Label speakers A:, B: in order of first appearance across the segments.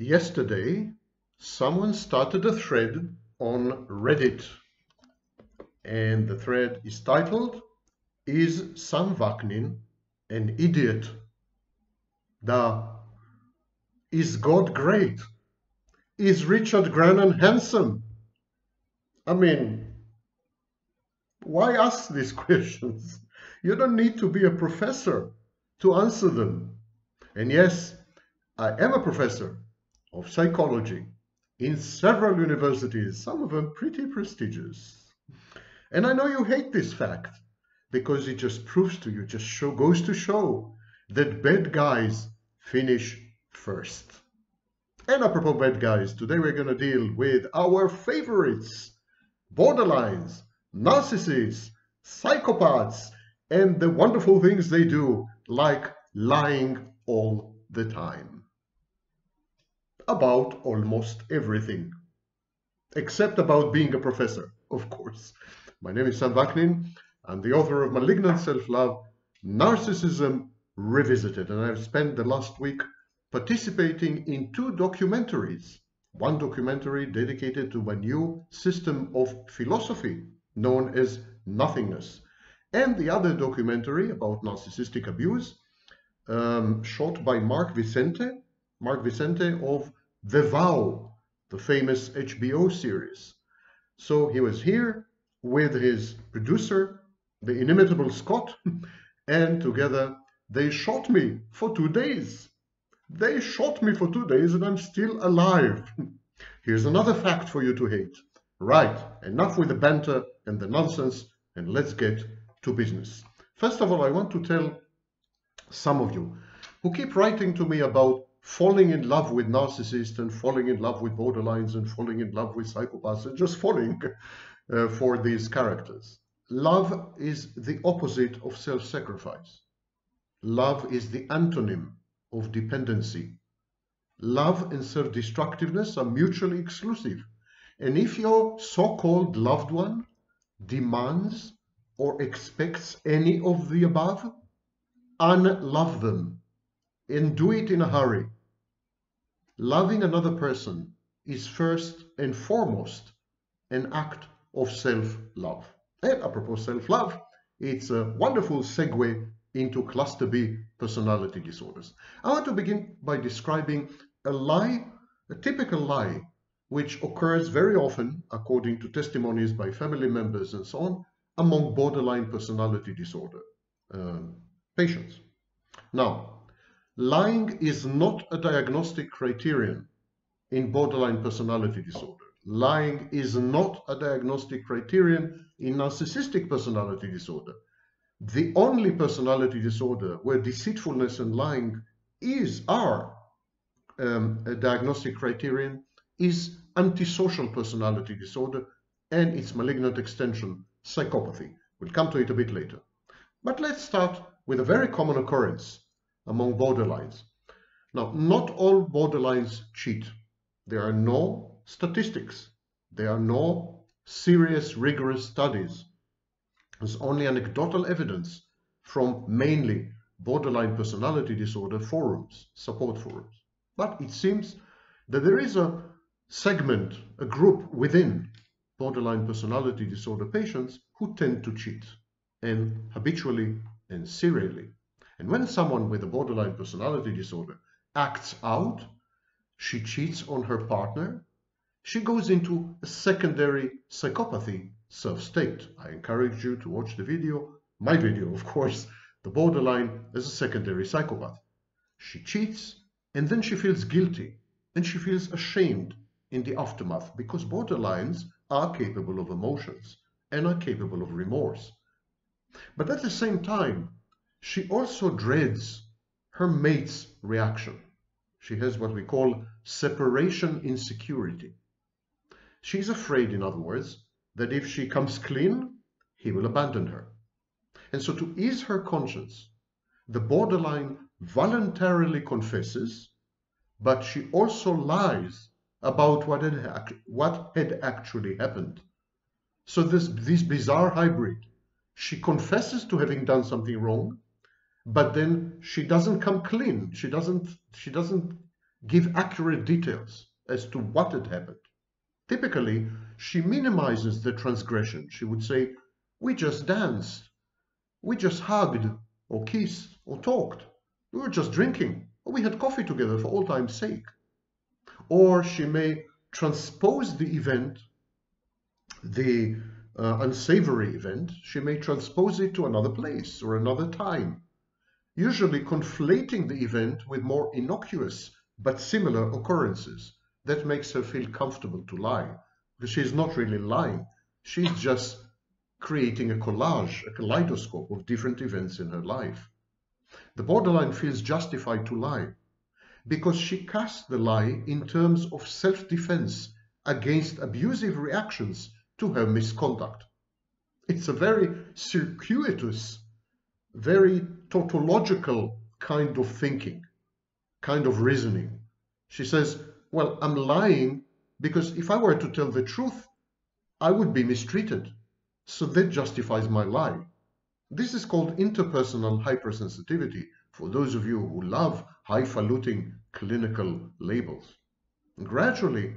A: Yesterday, someone started a thread on Reddit, and the thread is titled, Is Sam Vaknin an Idiot? The Is God Great? Is Richard Grannon handsome? I mean, why ask these questions? You don't need to be a professor to answer them. And yes, I am a professor of psychology in several universities, some of them pretty prestigious. And I know you hate this fact because it just proves to you, just show, goes to show that bad guys finish first. And apropos bad guys, today we're going to deal with our favorites, borderlines, narcissists, psychopaths, and the wonderful things they do, like lying all the time about almost everything, except about being a professor, of course. My name is Sam Vaknin. I'm the author of Malignant Self-Love, Narcissism Revisited, and I've spent the last week participating in two documentaries. One documentary dedicated to my new system of philosophy known as nothingness, and the other documentary about narcissistic abuse um, shot by Mark Vicente, Mark Vicente of the Vow, the famous HBO series. So he was here with his producer, the inimitable Scott, and together they shot me for two days. They shot me for two days and I'm still alive. Here's another fact for you to hate. Right, enough with the banter and the nonsense, and let's get to business. First of all, I want to tell some of you who keep writing to me about falling in love with narcissists and falling in love with borderlines and falling in love with psychopaths and just falling uh, for these characters. Love is the opposite of self-sacrifice. Love is the antonym of dependency. Love and self-destructiveness are mutually exclusive. And if your so-called loved one demands or expects any of the above, unlove them and do it in a hurry loving another person is first and foremost an act of self-love. And apropos self-love, it's a wonderful segue into cluster B personality disorders. I want to begin by describing a lie, a typical lie, which occurs very often, according to testimonies by family members and so on, among borderline personality disorder uh, patients. Now, Lying is not a diagnostic criterion in borderline personality disorder. Lying is not a diagnostic criterion in narcissistic personality disorder. The only personality disorder where deceitfulness and lying is are um, a diagnostic criterion is antisocial personality disorder and its malignant extension, psychopathy. We'll come to it a bit later. But let's start with a very common occurrence among borderlines. Now, not all borderlines cheat. There are no statistics. There are no serious, rigorous studies. There's only anecdotal evidence from mainly borderline personality disorder forums, support forums. But it seems that there is a segment, a group within borderline personality disorder patients who tend to cheat and habitually and serially. And when someone with a borderline personality disorder acts out, she cheats on her partner, she goes into a secondary psychopathy self-state. I encourage you to watch the video, my video, of course, the borderline as a secondary psychopath. She cheats and then she feels guilty and she feels ashamed in the aftermath because borderlines are capable of emotions and are capable of remorse. But at the same time, she also dreads her mate's reaction. She has what we call separation insecurity. She's afraid, in other words, that if she comes clean, he will abandon her. And so to ease her conscience, the borderline voluntarily confesses, but she also lies about what had, what had actually happened. So this, this bizarre hybrid, she confesses to having done something wrong, but then she doesn't come clean. She doesn't she doesn't give accurate details as to what had happened. Typically, she minimizes the transgression. She would say, We just danced, we just hugged, or kissed, or talked, we were just drinking, or we had coffee together for all time's sake. Or she may transpose the event, the uh, unsavory event, she may transpose it to another place or another time, usually conflating the event with more innocuous but similar occurrences. That makes her feel comfortable to lie, because she's not really lying. She's just creating a collage, a kaleidoscope of different events in her life. The borderline feels justified to lie because she casts the lie in terms of self-defense against abusive reactions to her misconduct. It's a very circuitous, very tautological kind of thinking, kind of reasoning. She says, well, I'm lying because if I were to tell the truth, I would be mistreated. So that justifies my lie. This is called interpersonal hypersensitivity for those of you who love highfalutin clinical labels. Gradually,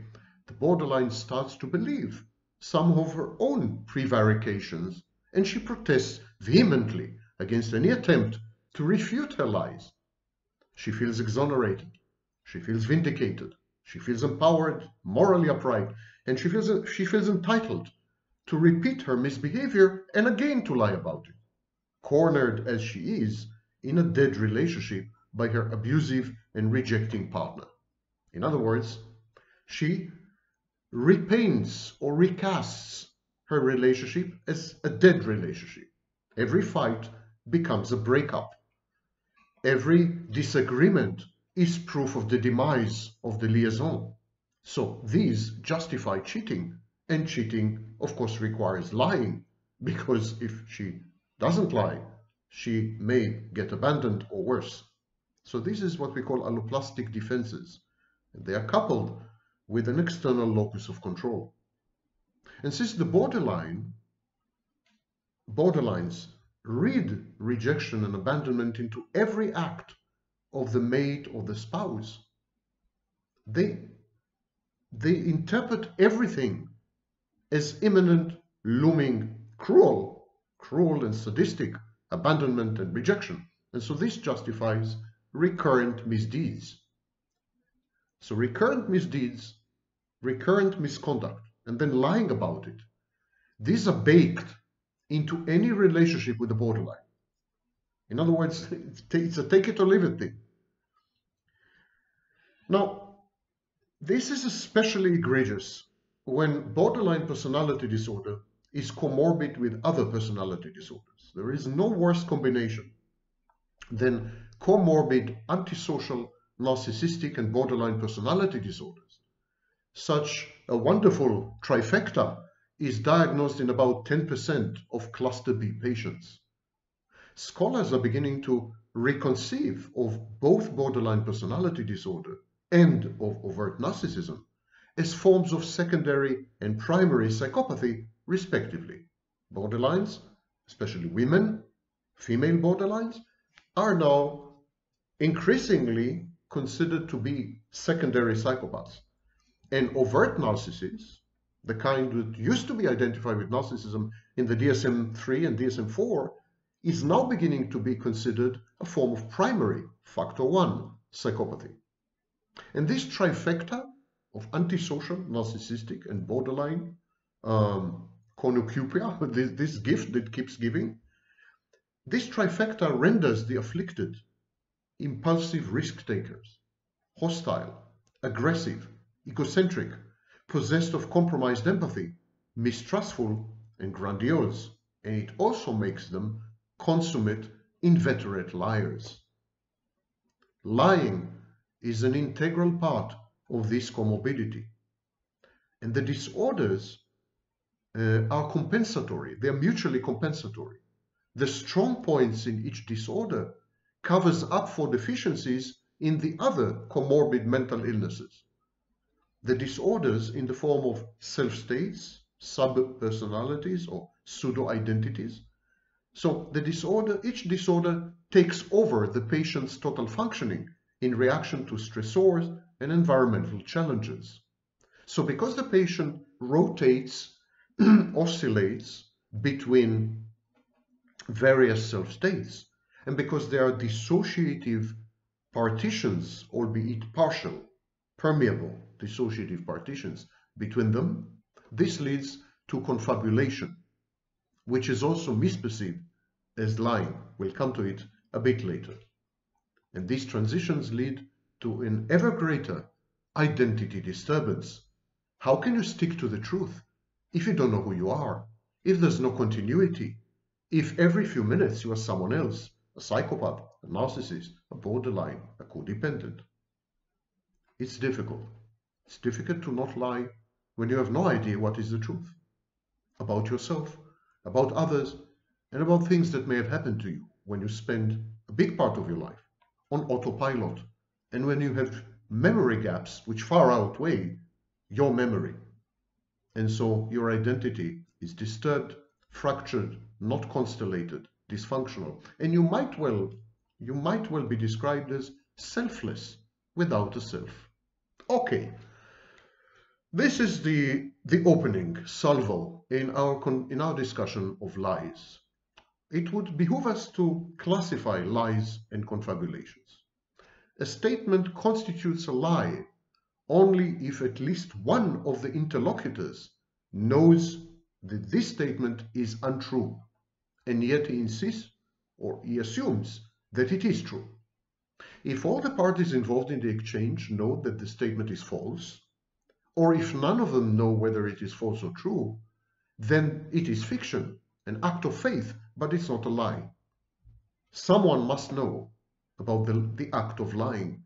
A: the borderline starts to believe some of her own prevarications and she protests vehemently against any attempt to refute her lies. She feels exonerated. She feels vindicated. She feels empowered, morally upright, and she feels, she feels entitled to repeat her misbehavior and again to lie about it. Cornered as she is in a dead relationship by her abusive and rejecting partner. In other words, she repaints or recasts her relationship as a dead relationship. Every fight becomes a breakup. Every disagreement is proof of the demise of the liaison. So these justify cheating, and cheating, of course, requires lying, because if she doesn't lie, she may get abandoned or worse. So this is what we call alloplastic defenses. And they are coupled with an external locus of control. And since the borderline, borderlines read rejection and abandonment into every act of the mate or the spouse. They, they interpret everything as imminent, looming, cruel, cruel and sadistic abandonment and rejection. And so this justifies recurrent misdeeds. So recurrent misdeeds, recurrent misconduct, and then lying about it. These are baked into any relationship with the borderline. In other words, it's a take it or leave it thing. Now, this is especially egregious when borderline personality disorder is comorbid with other personality disorders. There is no worse combination than comorbid antisocial, narcissistic, and borderline personality disorders. Such a wonderful trifecta is diagnosed in about 10% of cluster B patients. Scholars are beginning to reconceive of both borderline personality disorder and of overt narcissism as forms of secondary and primary psychopathy, respectively. Borderlines, especially women, female borderlines, are now increasingly considered to be secondary psychopaths. And overt narcissists, the kind that used to be identified with narcissism in the DSM-3 and DSM-4, is now beginning to be considered a form of primary factor 1 psychopathy. And this trifecta of antisocial, narcissistic, and borderline um, cornucopia, this, this gift that keeps giving, this trifecta renders the afflicted impulsive risk takers, hostile, aggressive, egocentric, possessed of compromised empathy, mistrustful, and grandiose, and it also makes them consummate, inveterate liars. Lying is an integral part of this comorbidity. And the disorders uh, are compensatory, they are mutually compensatory. The strong points in each disorder covers up for deficiencies in the other comorbid mental illnesses. The disorders in the form of self-states, sub-personalities or pseudo-identities. So the disorder, each disorder takes over the patient's total functioning in reaction to stressors and environmental challenges. So because the patient rotates, oscillates between various self-states, and because there are dissociative partitions, albeit partial, permeable dissociative partitions between them, this leads to confabulation, which is also misperceived as lying. We'll come to it a bit later. And these transitions lead to an ever greater identity disturbance. How can you stick to the truth if you don't know who you are? If there's no continuity? If every few minutes you are someone else, a psychopath, a narcissist, a borderline, a codependent? It's difficult. It's difficult to not lie when you have no idea what is the truth about yourself, about others, and about things that may have happened to you when you spend a big part of your life on autopilot and when you have memory gaps which far outweigh your memory. And so your identity is disturbed, fractured, not constellated, dysfunctional. And you might well, you might well be described as selfless without a self. Okay, this is the, the opening salvo in our, in our discussion of lies. It would behoove us to classify lies and confabulations. A statement constitutes a lie only if at least one of the interlocutors knows that this statement is untrue, and yet he insists or he assumes that it is true. If all the parties involved in the exchange know that the statement is false, or if none of them know whether it is false or true, then it is fiction, an act of faith, but it's not a lie. Someone must know about the, the act of lying.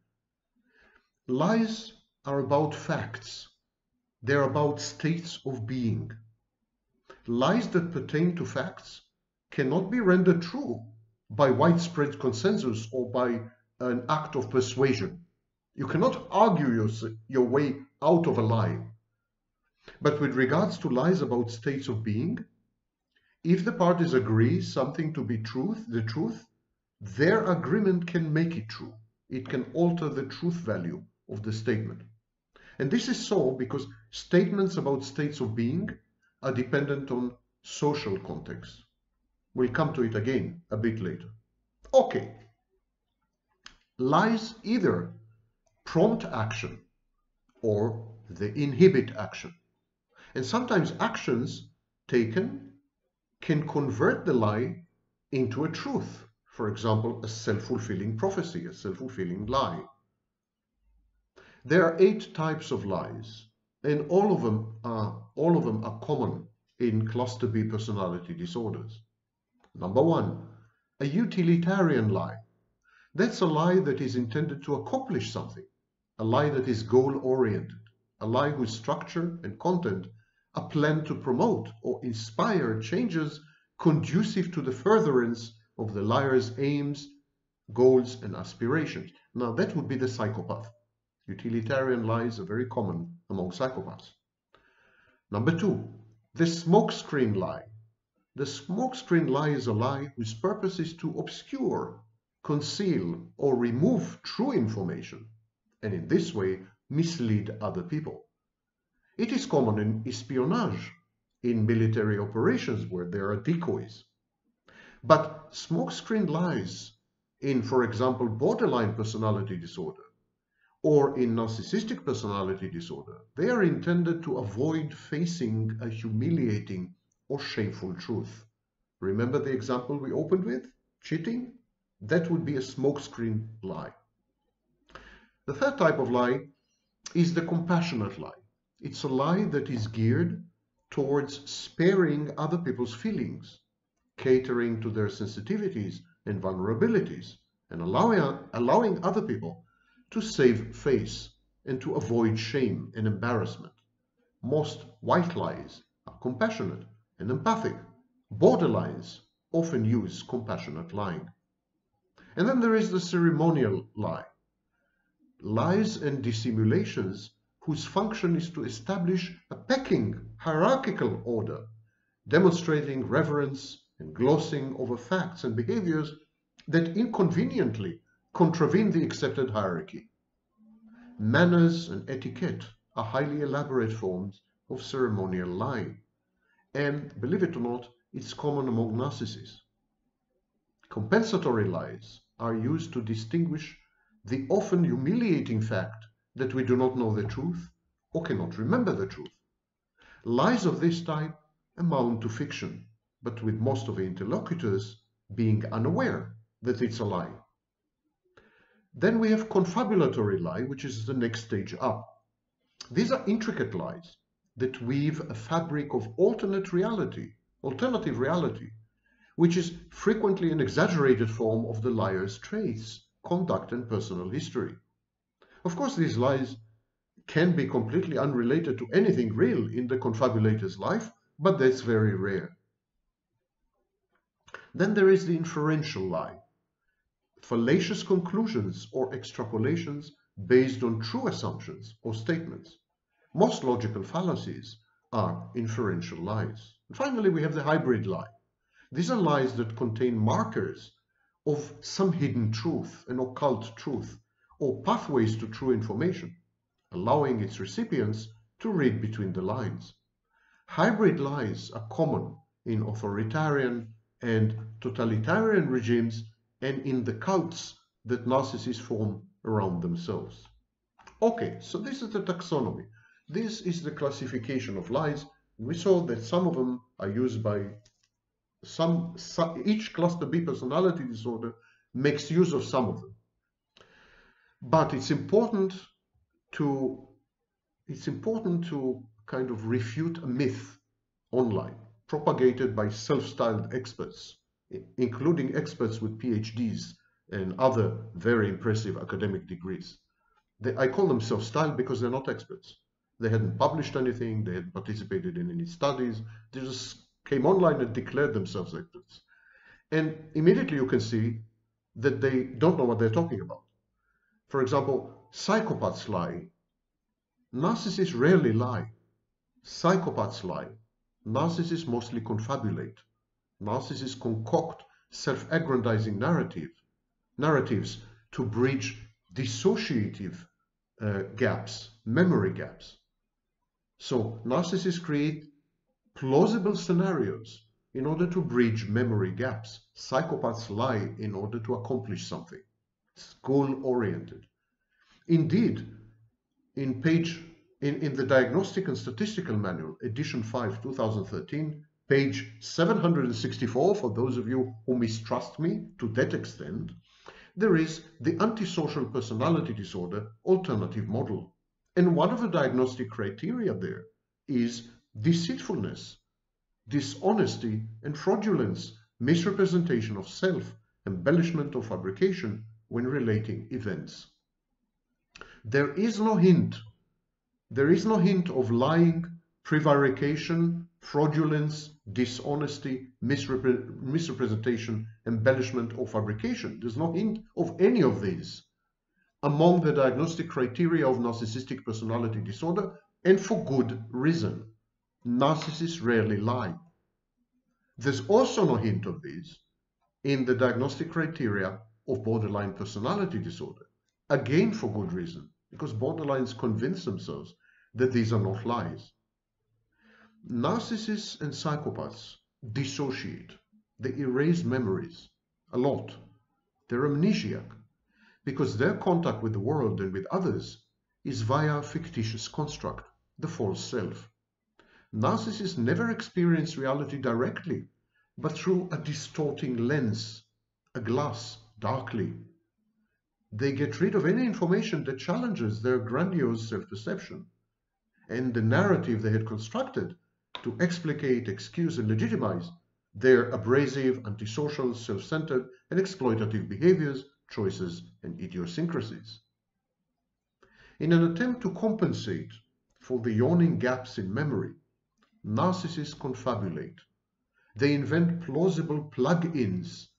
A: Lies are about facts. They're about states of being. Lies that pertain to facts cannot be rendered true by widespread consensus or by an act of persuasion. You cannot argue your, your way out of a lie. But with regards to lies about states of being, if the parties agree something to be truth, the truth, their agreement can make it true. It can alter the truth value of the statement. And this is so because statements about states of being are dependent on social context. We'll come to it again a bit later. Okay. Lies either prompt action or they inhibit action. And sometimes actions taken can convert the lie into a truth. For example, a self-fulfilling prophecy, a self-fulfilling lie. There are eight types of lies, and all of them are all of them are common in cluster B personality disorders. Number one, a utilitarian lie. That's a lie that is intended to accomplish something a lie that is goal-oriented, a lie whose structure and content are planned to promote or inspire changes conducive to the furtherance of the liar's aims, goals, and aspirations. Now, that would be the psychopath. Utilitarian lies are very common among psychopaths. Number two, the smokescreen lie. The smokescreen lie is a lie whose purpose is to obscure, conceal, or remove true information and in this way mislead other people. It is common in espionage, in military operations where there are decoys. But smokescreen lies in, for example, borderline personality disorder or in narcissistic personality disorder, they are intended to avoid facing a humiliating or shameful truth. Remember the example we opened with? Cheating? That would be a smokescreen lie. The third type of lie is the compassionate lie. It's a lie that is geared towards sparing other people's feelings, catering to their sensitivities and vulnerabilities, and allowing, allowing other people to save face and to avoid shame and embarrassment. Most white lies are compassionate and empathic. Borderlines often use compassionate lying. And then there is the ceremonial lie lies and dissimulations whose function is to establish a pecking hierarchical order, demonstrating reverence and glossing over facts and behaviors that inconveniently contravene the accepted hierarchy. Manners and etiquette are highly elaborate forms of ceremonial lying. And believe it or not, it's common among narcissists. Compensatory lies are used to distinguish the often humiliating fact that we do not know the truth or cannot remember the truth. Lies of this type amount to fiction, but with most of the interlocutors being unaware that it's a lie. Then we have confabulatory lie, which is the next stage up. These are intricate lies that weave a fabric of alternate reality, alternative reality, which is frequently an exaggerated form of the liar's traits, conduct, and personal history. Of course, these lies can be completely unrelated to anything real in the confabulator's life, but that's very rare. Then there is the inferential lie, fallacious conclusions or extrapolations based on true assumptions or statements. Most logical fallacies are inferential lies. And finally, we have the hybrid lie. These are lies that contain markers of some hidden truth, an occult truth, or pathways to true information, allowing its recipients to read between the lines. Hybrid lies are common in authoritarian and totalitarian regimes and in the cults that narcissists form around themselves. Okay, so this is the taxonomy. This is the classification of lies. We saw that some of them are used by some, some each cluster B personality disorder makes use of some of them. But it's important to it's important to kind of refute a myth online propagated by self-styled experts including experts with PhDs and other very impressive academic degrees. They, I call them self-styled because they're not experts. They hadn't published anything, they hadn't participated in any studies, they're just came online and declared themselves experts. And immediately you can see that they don't know what they're talking about. For example, psychopaths lie. Narcissists rarely lie. Psychopaths lie. Narcissists mostly confabulate narcissists concoct self-aggrandizing narrative, narratives to bridge dissociative uh, gaps, memory gaps. So narcissists create plausible scenarios in order to bridge memory gaps. Psychopaths lie in order to accomplish something. Goal-oriented. Indeed, in page in, in the Diagnostic and Statistical Manual, edition 5, 2013, page 764, for those of you who mistrust me to that extent, there is the antisocial personality disorder alternative model. And one of the diagnostic criteria there is deceitfulness, dishonesty and fraudulence, misrepresentation of self, embellishment or fabrication when relating events. There is no hint, there is no hint of lying, prevarication, fraudulence, dishonesty, misrepre misrepresentation, embellishment, or fabrication. There's no hint of any of these among the diagnostic criteria of narcissistic personality disorder, and for good reason. Narcissists rarely lie. There's also no hint of this in the diagnostic criteria of borderline personality disorder. Again, for good reason, because borderlines convince themselves that these are not lies. Narcissists and psychopaths dissociate. They erase memories a lot. They're amnesiac because their contact with the world and with others is via a fictitious construct, the false self. Narcissists never experience reality directly, but through a distorting lens, a glass, darkly. They get rid of any information that challenges their grandiose self-perception. And the narrative they had constructed to explicate, excuse, and legitimize their abrasive, antisocial, self-centered, and exploitative behaviors, choices, and idiosyncrasies. In an attempt to compensate for the yawning gaps in memory, narcissists confabulate. They invent plausible plug-ins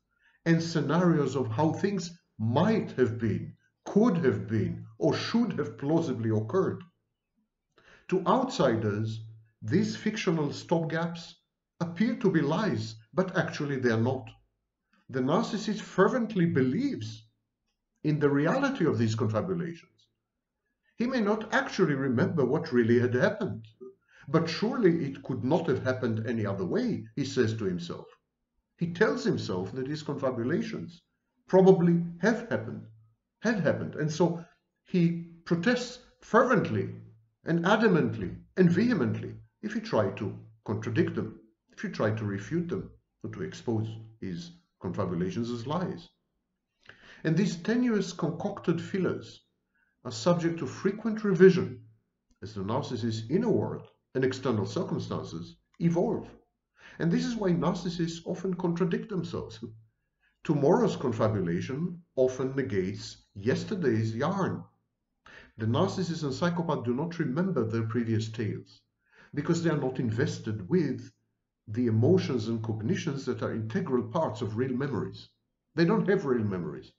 A: and scenarios of how things might have been, could have been, or should have plausibly occurred. To outsiders, these fictional stopgaps appear to be lies, but actually they are not. The narcissist fervently believes in the reality of these confabulations. He may not actually remember what really had happened, but surely it could not have happened any other way, he says to himself. He tells himself that his confabulations probably have happened, had happened, and so he protests fervently and adamantly and vehemently if you try to contradict them, if you try to refute them, or to expose his confabulations as lies. And these tenuous concocted fillers are subject to frequent revision as the narcissist's inner world and external circumstances evolve. And this is why narcissists often contradict themselves. Tomorrow's confabulation often negates yesterday's yarn. The narcissist and psychopath do not remember their previous tales because they are not invested with the emotions and cognitions that are integral parts of real memories. They don't have real memories.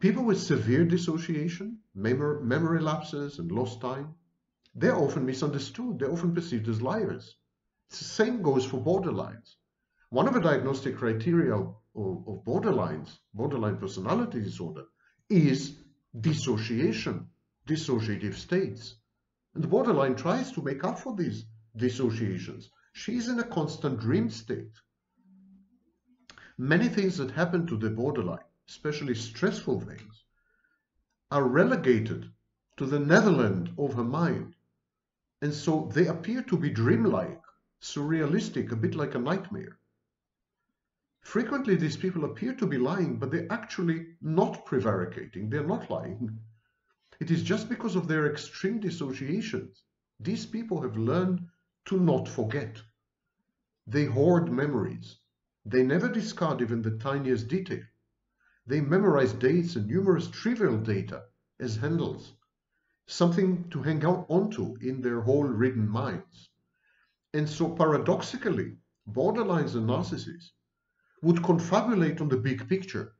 A: People with severe dissociation, memory lapses, and lost time, they're often misunderstood. They're often perceived as liars. The same goes for borderlines. One of the diagnostic criteria of, of borderlines, borderline personality disorder, is dissociation, dissociative states. And the borderline tries to make up for these dissociations. She's in a constant dream state. Many things that happen to the borderline, especially stressful things, are relegated to the netherland of her mind. And so they appear to be dreamlike, surrealistic, a bit like a nightmare. Frequently, these people appear to be lying, but they're actually not prevaricating. They're not lying. It is just because of their extreme dissociations. These people have learned to not forget. They hoard memories. They never discard even the tiniest detail. They memorize dates and numerous trivial data as handles, something to hang out onto in their hole-ridden minds. And so paradoxically, borderlines and narcissists would confabulate on the big picture.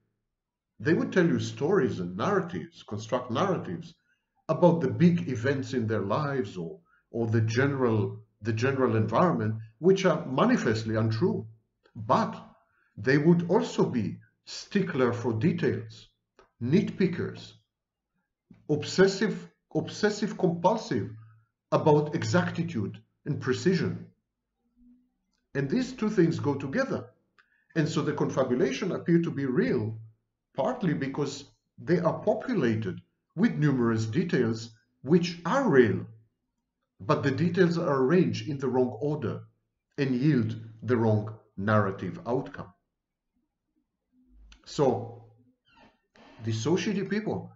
A: They would tell you stories and narratives, construct narratives about the big events in their lives or, or the general the general environment, which are manifestly untrue. But they would also be stickler for details, nitpickers, obsessive, obsessive compulsive about exactitude and precision. And these two things go together. And so the confabulation appear to be real, partly because they are populated with numerous details which are real but the details are arranged in the wrong order and yield the wrong narrative outcome. So, dissociative people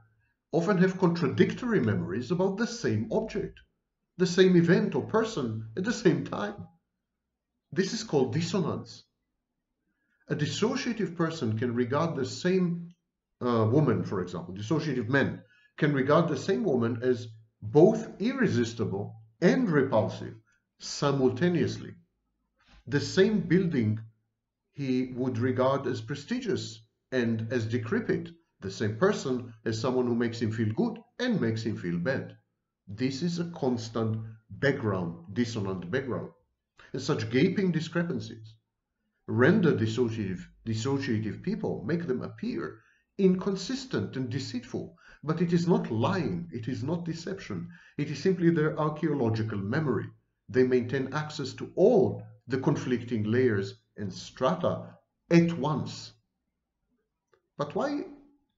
A: often have contradictory memories about the same object, the same event or person at the same time. This is called dissonance. A dissociative person can regard the same uh, woman, for example, dissociative men can regard the same woman as both irresistible and repulsive simultaneously. The same building he would regard as prestigious and as decrepit, the same person as someone who makes him feel good and makes him feel bad. This is a constant background, dissonant background. And such gaping discrepancies render dissociative, dissociative people, make them appear inconsistent and deceitful, but it is not lying, it is not deception, it is simply their archaeological memory. They maintain access to all the conflicting layers and strata at once. But why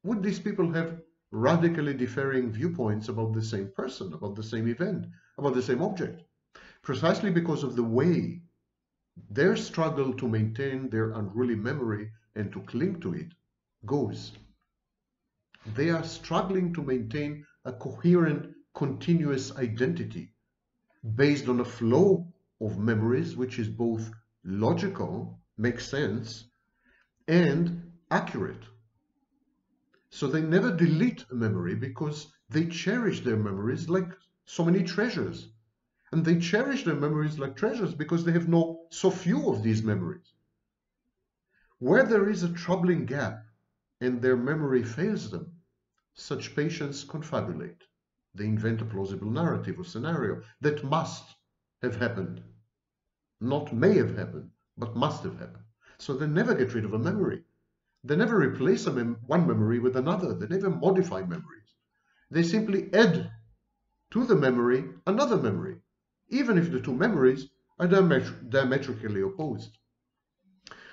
A: would these people have radically differing viewpoints about the same person, about the same event, about the same object? Precisely because of the way their struggle to maintain their unruly memory and to cling to it goes they are struggling to maintain a coherent, continuous identity based on a flow of memories which is both logical, makes sense, and accurate. So they never delete a memory because they cherish their memories like so many treasures. And they cherish their memories like treasures because they have no so few of these memories. Where there is a troubling gap and their memory fails them, such patients confabulate. They invent a plausible narrative or scenario that must have happened. Not may have happened, but must have happened. So they never get rid of a memory. They never replace mem one memory with another. They never modify memories. They simply add to the memory another memory, even if the two memories are diamet diametrically opposed.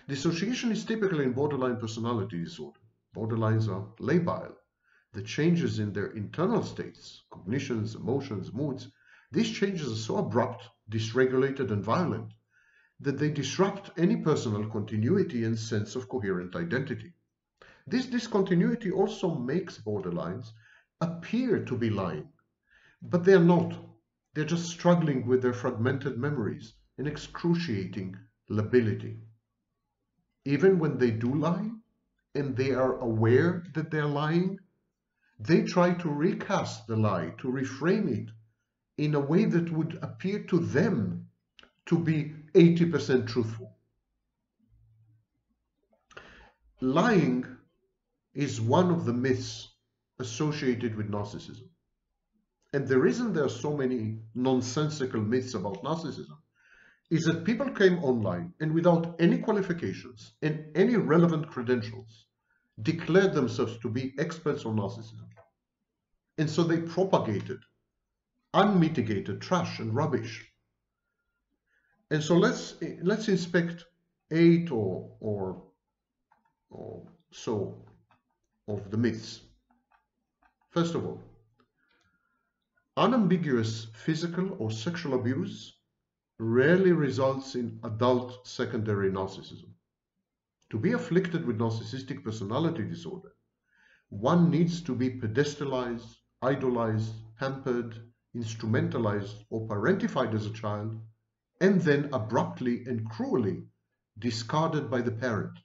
A: Dissociation is typical in borderline personality disorder. Borderlines are labile. The changes in their internal states, cognitions, emotions, moods, these changes are so abrupt, dysregulated, and violent that they disrupt any personal continuity and sense of coherent identity. This discontinuity also makes borderlines appear to be lying, but they are not. They're just struggling with their fragmented memories and excruciating lability. Even when they do lie, and they are aware that they're lying, they try to recast the lie, to reframe it in a way that would appear to them to be 80% truthful. Lying is one of the myths associated with narcissism. And the reason there are so many nonsensical myths about narcissism is that people came online and without any qualifications and any relevant credentials declared themselves to be experts on narcissism. And so they propagated unmitigated trash and rubbish and so let's let's inspect eight or or or so of the myths. First of all, unambiguous physical or sexual abuse rarely results in adult secondary narcissism. To be afflicted with narcissistic personality disorder, one needs to be pedestalized, idolized, pampered, instrumentalized, or parentified as a child and then abruptly and cruelly discarded by the parent.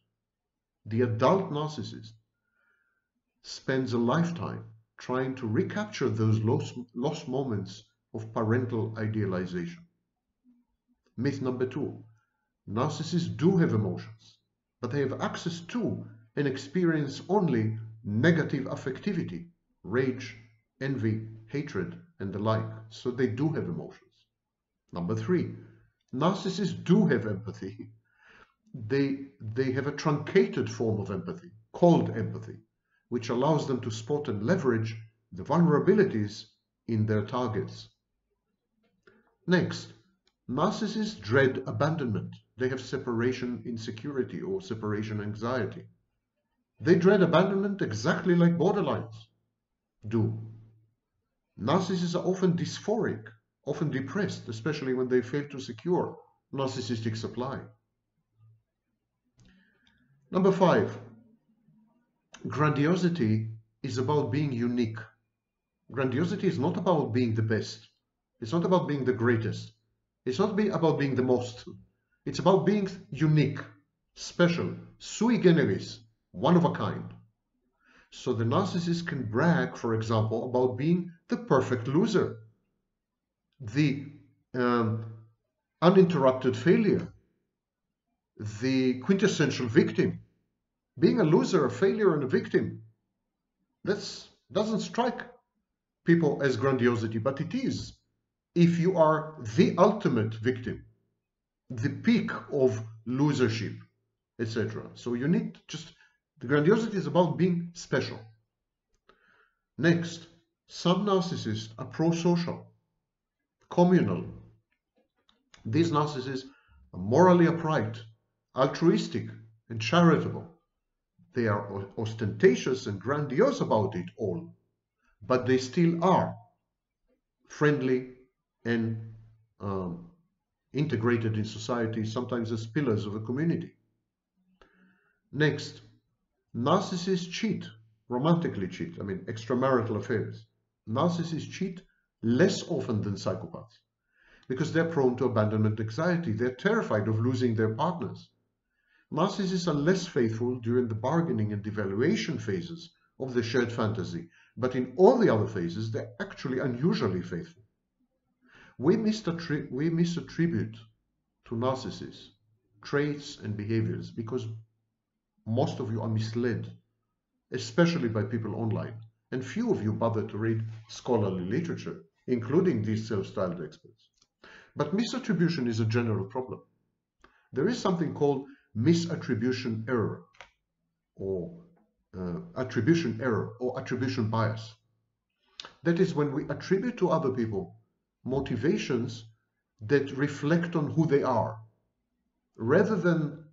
A: The adult narcissist spends a lifetime trying to recapture those lost, lost moments of parental idealization. Myth number two, narcissists do have emotions, but they have access to and experience only negative affectivity, rage, envy, hatred, and the like. So they do have emotions. Number three, narcissists do have empathy. They, they have a truncated form of empathy called empathy, which allows them to spot and leverage the vulnerabilities in their targets. Next, narcissists dread abandonment. They have separation insecurity or separation anxiety. They dread abandonment exactly like borderlines do. Narcissists are often dysphoric often depressed, especially when they fail to secure narcissistic supply. Number five, grandiosity is about being unique. Grandiosity is not about being the best. It's not about being the greatest. It's not about being the most. It's about being unique, special, sui generis, one of a kind. So the narcissist can brag, for example, about being the perfect loser the um, uninterrupted failure, the quintessential victim. Being a loser, a failure, and a victim, that doesn't strike people as grandiosity, but it is. If you are the ultimate victim, the peak of losership, etc. So you need just, the grandiosity is about being special. Next, some narcissists are pro-social communal. These narcissists are morally upright, altruistic, and charitable. They are ostentatious and grandiose about it all, but they still are friendly and um, integrated in society, sometimes as pillars of a community. Next, narcissists cheat, romantically cheat, I mean extramarital affairs. Narcissists cheat less often than psychopaths because they're prone to abandonment anxiety. They're terrified of losing their partners. Narcissists are less faithful during the bargaining and devaluation phases of the shared fantasy, but in all the other phases, they're actually unusually faithful. We, misattribute, we misattribute to narcissists traits and behaviors because most of you are misled, especially by people online and few of you bother to read scholarly literature, including these self-styled experts. But misattribution is a general problem. There is something called misattribution error. or uh, attribution error or attribution bias. That is when we attribute to other people motivations that reflect on who they are, rather than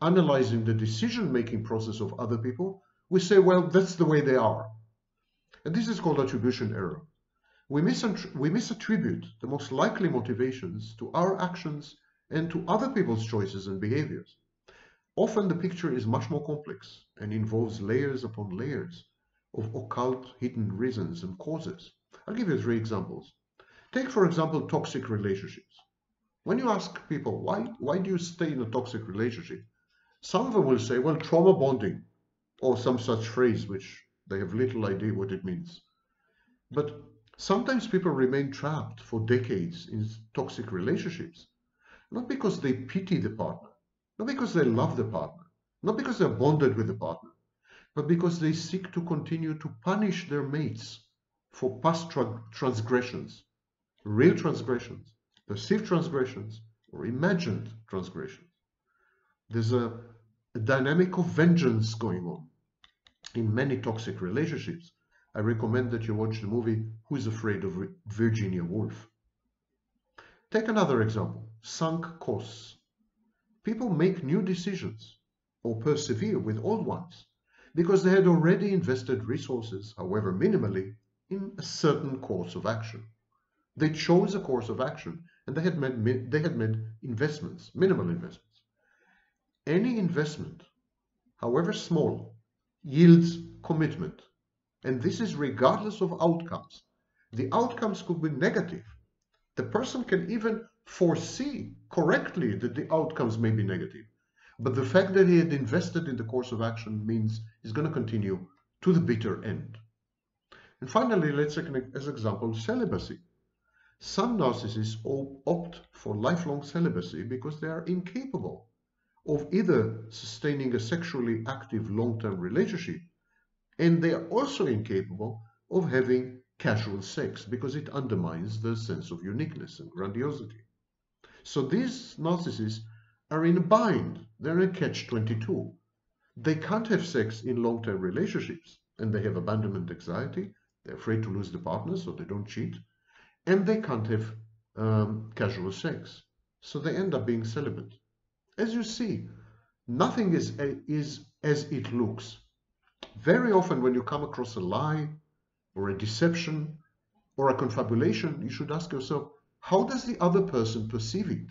A: analyzing the decision-making process of other people, we say, well, that's the way they are. And this is called attribution error. We, misattribute the most likely motivations to our actions and to other people's choices and behaviors. Often the picture is much more complex and involves layers upon layers of occult hidden reasons and causes. I'll give you three examples. Take, for example, toxic relationships. When you ask people, why, why do you stay in a toxic relationship? Some of them will say, well, trauma bonding, or some such phrase which they have little idea what it means. But sometimes people remain trapped for decades in toxic relationships, not because they pity the partner, not because they love the partner, not because they're bonded with the partner, but because they seek to continue to punish their mates for past tra transgressions, real transgressions, perceived transgressions, or imagined transgressions. There's a, a dynamic of vengeance going on in many toxic relationships. I recommend that you watch the movie Who's Afraid of Virginia Woolf. Take another example, sunk costs. People make new decisions or persevere with old ones because they had already invested resources, however minimally, in a certain course of action. They chose a course of action and they had made, they had made investments, minimal investments. Any investment, however small, yields commitment. And this is regardless of outcomes. The outcomes could be negative. The person can even foresee correctly that the outcomes may be negative. But the fact that he had invested in the course of action means he's going to continue to the bitter end. And finally, let's take as example celibacy. Some narcissists opt for lifelong celibacy because they are incapable of either sustaining a sexually active long-term relationship and they are also incapable of having casual sex because it undermines their sense of uniqueness and grandiosity. So these narcissists are in a bind. They're in a catch-22. They can't have sex in long-term relationships and they have abandonment anxiety. They're afraid to lose the partner so they don't cheat. And they can't have um, casual sex. So they end up being celibate. As you see, nothing is, is as it looks. Very often when you come across a lie or a deception or a confabulation, you should ask yourself, how does the other person perceive it?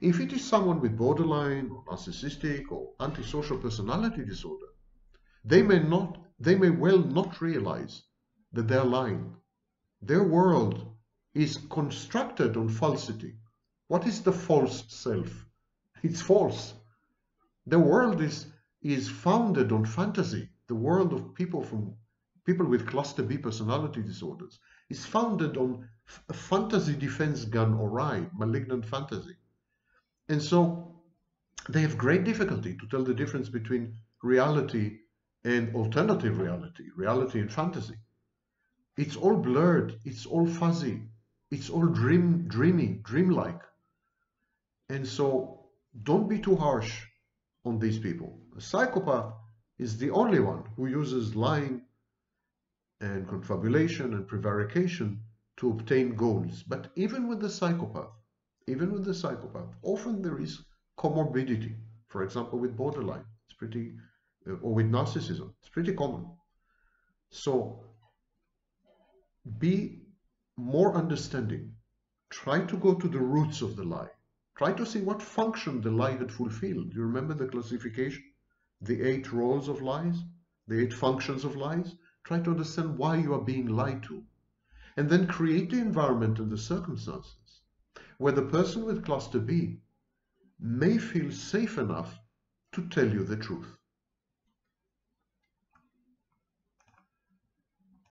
A: If it is someone with borderline or narcissistic or antisocial personality disorder, they may not, they may well not realize that they're lying. Their world is constructed on falsity. What is the false self? It's false. The world is, is founded on fantasy. The world of people from people with cluster B personality disorders is founded on a fantasy defense gun awry, malignant fantasy. And so they have great difficulty to tell the difference between reality and alternative reality, reality and fantasy. It's all blurred, it's all fuzzy, it's all dream, dreamy, dreamlike. And so don't be too harsh on these people. A psychopath is the only one who uses lying and confabulation and prevarication to obtain goals. But even with the psychopath, even with the psychopath, often there is comorbidity. For example, with borderline, it's pretty, uh, or with narcissism, it's pretty common. So be more understanding. Try to go to the roots of the lie. Try to see what function the lie had fulfilled. You remember the classification? The eight roles of lies? The eight functions of lies? Try to understand why you are being lied to. And then create the environment and the circumstances where the person with cluster B may feel safe enough to tell you the truth.